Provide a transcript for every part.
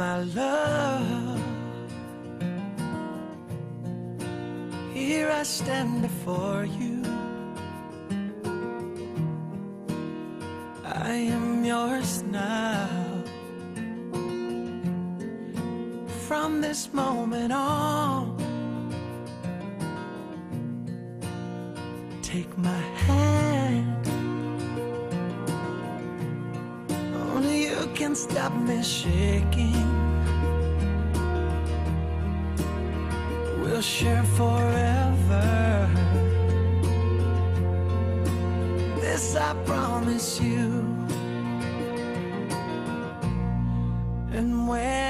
my love. Here I stand before you. I am yours now. From this moment on, take my hand. can stop me shaking. We'll share forever. This I promise you. And when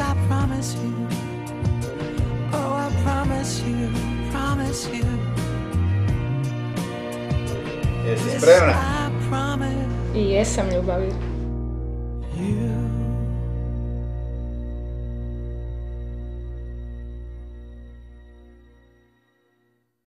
I promise you. Oh, I promise you, promise you. Jesi spremna? I jesam ljubavi. You.